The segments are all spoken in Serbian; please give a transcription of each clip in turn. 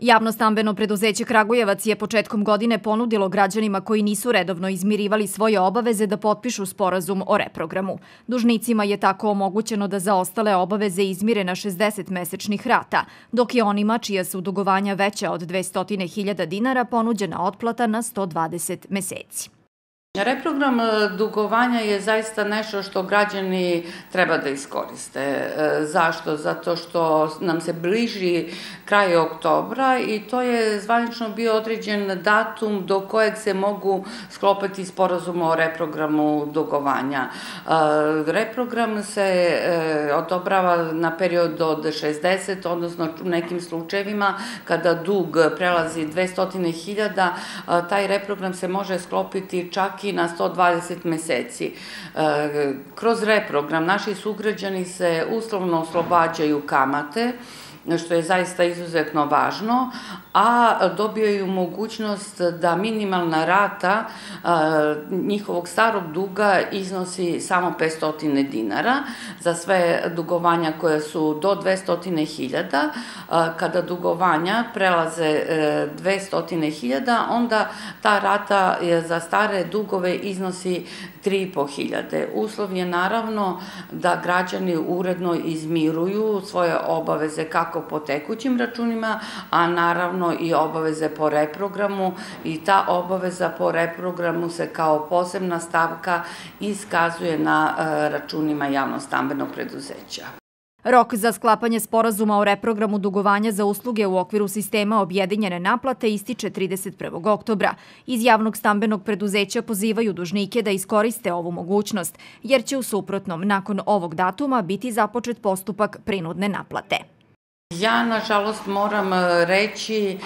Javno stambeno preduzeće Kragujevac je početkom godine ponudilo građanima koji nisu redovno izmirivali svoje obaveze da potpišu sporazum o reprogramu. Dužnicima je tako omogućeno da za ostale obaveze izmire na 60 mesečnih rata, dok je onima čija su dugovanja veća od 200.000 dinara ponuđena otplata na 120 meseci. Reprogram e, dugovanja je zaista nešto što građani treba da iskoriste. E, zašto? Zato što nam se bliži kraj oktobra i to je zvanično bio određen datum do kojeg se mogu sklopiti sporazum o reprogramu dugovanja. E, reprogram se odobrava na period od 60, odnosno u nekim slučajevima kada dug prelazi 200.000, taj reprogram se može sklopiti čak i na 120 meseci. E, kroz reprogram naši sugrađani se uslovno oslobađaju kamate, što je zaista izuzetno važno, a dobijaju mogućnost da minimalna rata njihovog starog duga iznosi samo 500 dinara za sve dugovanja koje su do 200.000. Kada dugovanja prelaze 200.000, e, onda ta rata za stare dugove iznosi 3.500. Uslov je naravno da građani uredno izmiruju svoje obaveze kako kako po tekućim računima, a naravno i obaveze po reprogramu i ta obaveza po reprogramu se kao posebna stavka iskazuje na e, računima javno-stambenog preduzeća. Rok za sklapanje sporazuma o reprogramu dugovanja za usluge u okviru sistema objedinjene naplate ističe 31. oktobra. Iz javnog stambenog preduzeća pozivaju dužnike da iskoriste ovu mogućnost, jer će u suprotnom nakon ovog datuma biti započet postupak prinudne naplate. Ja, nažalost, moram e, reći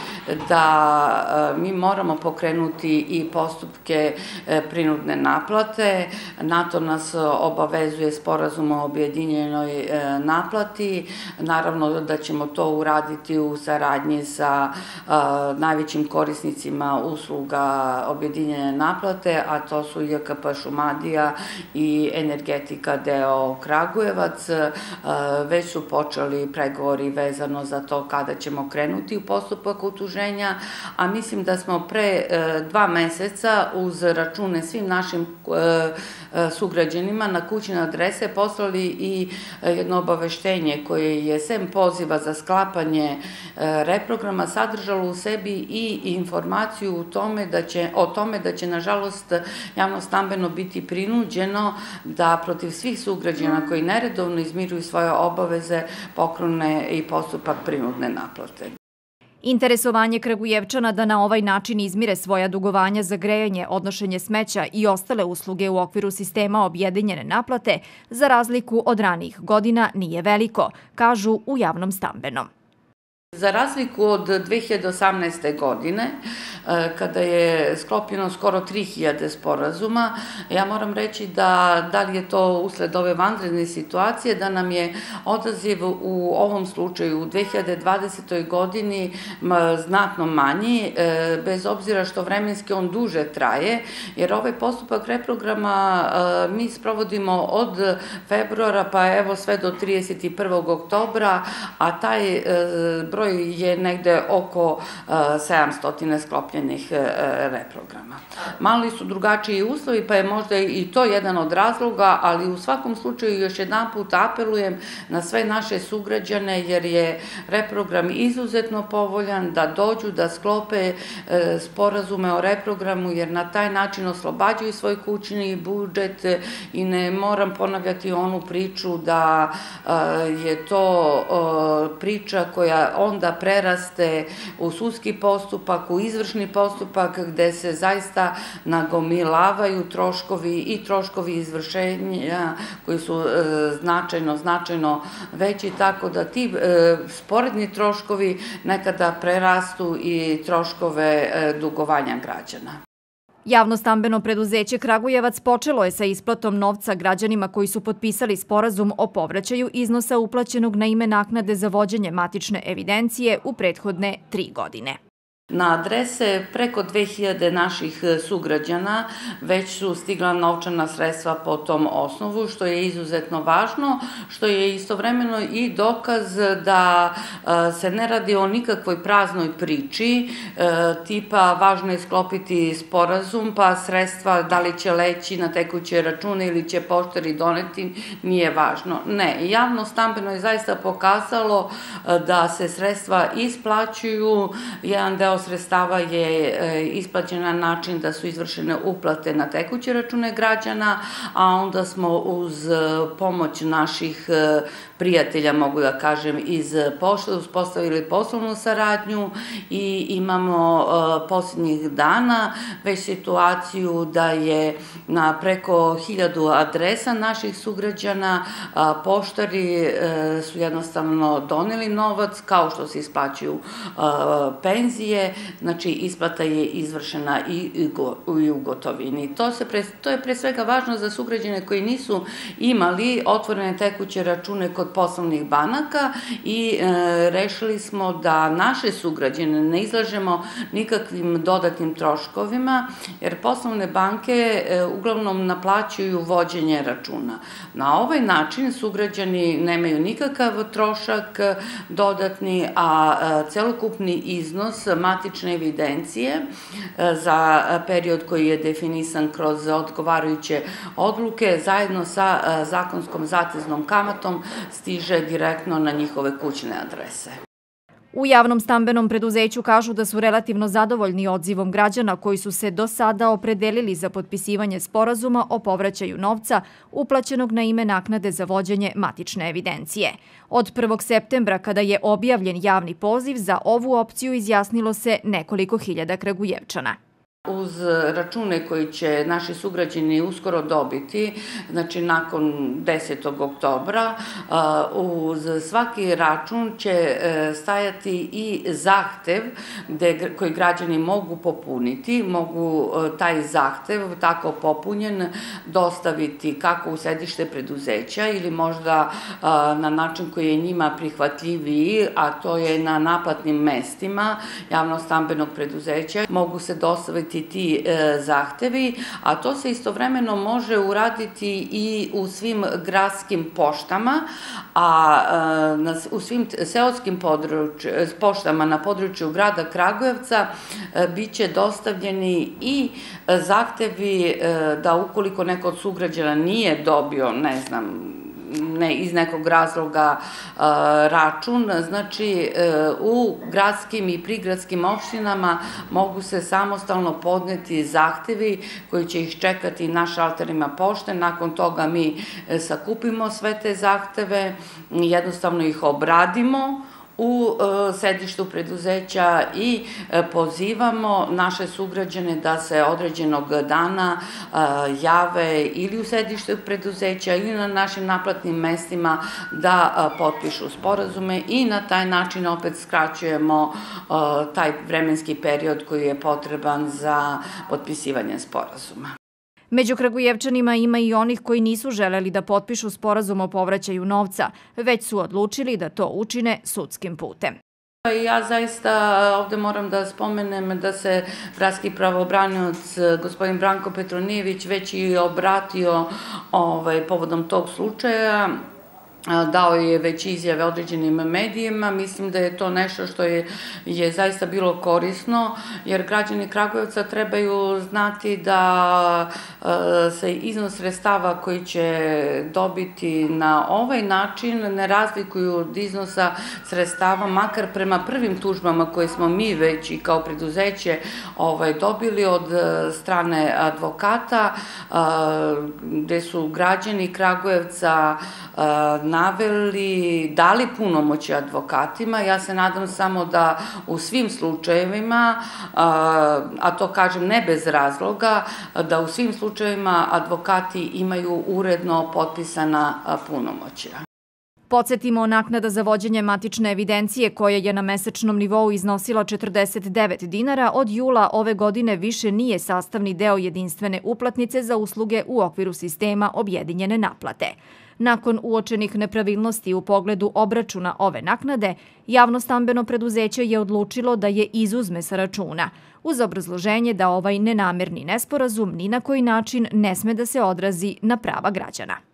da e, mi moramo pokrenuti i postupke e, prinudne naplate. NATO nas obavezuje sporazum o objedinjenoj naplati. Naravno da ćemo to uraditi u saradnji sa najvećim korisnicima usluga objedinjene naplate, a to su JKP Šumadija i Energetika deo Kragujevac. Već su počeli pregovori vezani vezano za to kada ćemo krenuti u postupak utuženja, a mislim da smo pre e, dva meseca uz račune svim našim e, e, sugrađanima na kućne adrese poslali i jedno obaveštenje koje je sem poziva za sklapanje reprograma sadržalo u sebi i informaciju tome da će, o tome da će nažalost javno stambeno biti prinuđeno da protiv svih sugrađana koji neredovno izmiruju svoje obaveze pokrone i postupak postupak prinudne naplate. Interesovanje Kragujevčana da na ovaj način izmire svoja dugovanja za grejanje, odnošenje smeća i ostale usluge u okviru sistema objedinjene naplate, za razliku od ranijih godina, nije veliko, kažu u javnom stambenom. Za razliku od 2018. godine, kada je sklopljeno skoro 3000 sporazuma, ja moram reći da, da li je to usled ove vanredne situacije, da nam je odaziv u ovom slučaju u 2020. godini znatno manji, e, bez obzira što vremenski on duže traje, jer ovaj postupak reprograma e, mi sprovodimo od februara pa evo sve do 31. oktobra, a taj broj je negde oko 700 e, sklopljenih e, reprograma. Mali su drugačiji uslovi, pa je možda i to jedan od razloga, ali u svakom slučaju još jedan put apelujem na sve naše sugrađane, jer je reprogram izuzetno povoljan, da dođu, da sklope e, sporazume o reprogramu, jer na taj način oslobađaju svoj kućni budžet i ne moram ponavljati onu priču da je to priča koja on onda preraste u sudski postupak, u izvršni postupak gde se zaista nagomilavaju troškovi i troškovi izvršenja koji su e, značajno, značajno veći, tako da ti e, sporedni troškovi nekada prerastu i troškove e, dugovanja građana. Javno stambeno preduzeće Kragujevac počelo je sa isplatom novca građanima koji su potpisali sporazum o povraćaju iznosa uplaćenog na ime naknade za vođenje matične evidencije u prethodne tri godine. Na adrese preko 2000 naših e, sugrađana već su stigla novčana sredstva po tom osnovu, što je izuzetno važno, što je istovremeno i dokaz da e, se ne radi o nikakvoj praznoj priči, e, tipa važno je sklopiti sporazum, pa sredstva da li će leći na tekuće račune ili će poštari doneti, nije važno. Ne, javno stambeno je zaista pokazalo da se sredstva isplaćuju, jedan deo sredstava je e, isplaćen na način da su izvršene uplate na tekuće račune građana, a onda smo uz e, pomoć naših e, prijatelja, mogu da kažem, iz pošte uspostavili poslovnu saradnju i imamo posljednjih dana već situaciju da je na preko hiljadu adresa naših sugrađana poštari su jednostavno doneli novac kao što se isplaćuju penzije, znači isplata je izvršena i, i u gotovini. To, se pre, to je pre svega važno za sugrađene koji nisu imali otvorene tekuće račune kod poslovnih banaka i e, rešili smo da naše sugrađene ne izlažemo nikakvim dodatnim troškovima, jer poslovne banke e, uglavnom naplaćuju vođenje računa. Na ovaj način sugrađani nemaju nikakav trošak dodatni, a e, celokupni iznos matične matične evidencije e, za period koji je definisan kroz odgovarajuće odluke, zajedno sa e, zakonskom zateznom kamatom stiže direktno na njihove kućne adrese. U javnom stambenom preduzeću kažu da su relativno zadovoljni odzivom građana koji su se do sada opredelili za potpisivanje sporazuma o povraćaju novca uplaćenog na ime naknade za vođenje matične evidencije. Od 1. septembra, kada je objavljen javni poziv, za ovu opciju izjasnilo se nekoliko hiljada kragujevčana. Uz račune koji će naši sugrađani uskoro dobiti, znači nakon 10. oktobra, uz svaki račun će e, stajati i zahtev koji građani mogu popuniti, mogu e, taj zahtev tako popunjen dostaviti kako u sedište preduzeća ili možda na način koji je njima prihvatljiviji, a to je na naplatnim mestima javno-stambenog preduzeća, mogu se dostaviti podneti ti e, zahtevi, a to se istovremeno može uraditi i u svim gradskim poštama, a e, na, u svim seoskim područ, poštama na području grada Kragujevca e, biće dostavljeni i zahtevi e, da ukoliko neko od sugrađana nije dobio, ne znam, ne, iz nekog razloga uh, račun, znači uh, u gradskim i prigradskim opštinama mogu se samostalno podneti zahtevi koji će ih čekati na šalterima pošte, nakon toga mi e, sakupimo sve te zahteve, jednostavno ih obradimo, u e, sedištu preduzeća i e, pozivamo naše sugrađane da se određenog dana e, jave ili u sedište preduzeća ili na našim naplatnim mestima da potpišu sporazume i na taj način opet skraćujemo taj vremenski period koji je potreban za potpisivanje sporazuma. Među Kragujevčanima ima i onih koji nisu želeli da potpišu sporazum o povraćaju novca, već su odlučili da to učine sudskim putem. Ja zaista ovde moram da spomenem da se gradski pravobranioc gospodin Branko Petronijević već i obratio ovaj, povodom tog slučaja dao je već izjave određenim medijima, mislim da je to nešto što je, je zaista bilo korisno, jer građani Kragujevca trebaju znati da e, se iznos sredstava koji će dobiti na ovaj način ne razlikuju od iznosa sredstava, makar prema prvim tužbama koje smo mi već i kao preduzeće ovaj, dobili od e, strane advokata, e, gde su građani Kragujevca naveli, dali punomoći advokatima. Ja se nadam samo da u svim slučajevima, a to kažem ne bez razloga, da u svim slučajevima advokati imaju uredno potpisana punomoća. Podsjetimo, naknada za vođenje matične evidencije koja je na mesečnom nivou iznosila 49 dinara od jula ove godine više nije sastavni deo jedinstvene uplatnice za usluge u okviru sistema objedinjene naplate. Nakon uočenih nepravilnosti u pogledu obračuna ove naknade, javno stambeno preduzeće je odlučilo da je izuzme sa računa, uz obrazloženje da ovaj nenamerni nesporazum ni na koji način ne sme da se odrazi na prava građana.